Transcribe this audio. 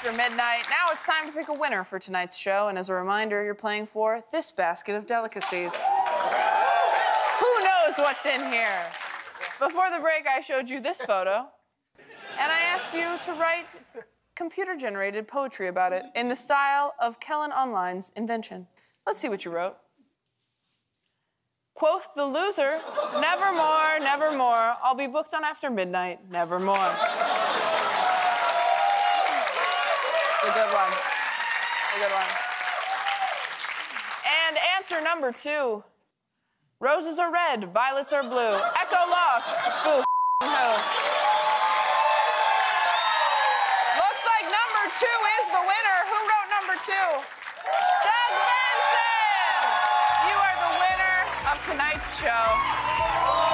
after midnight. Now it's time to pick a winner for tonight's show. And as a reminder, you're playing for this basket of delicacies. Who knows what's in here? Before the break, I showed you this photo. And I asked you to write computer generated poetry about it in the style of Kellen Online's invention. Let's see what you wrote. Quoth the loser, nevermore, nevermore. I'll be booked on after midnight, nevermore. It's a good one. It's A good one. And answer number two. Roses are red, violets are blue. Echo lost. Boo who. Looks like number two is the winner. Who wrote number two? Doug Benson! You are the winner of tonight's show.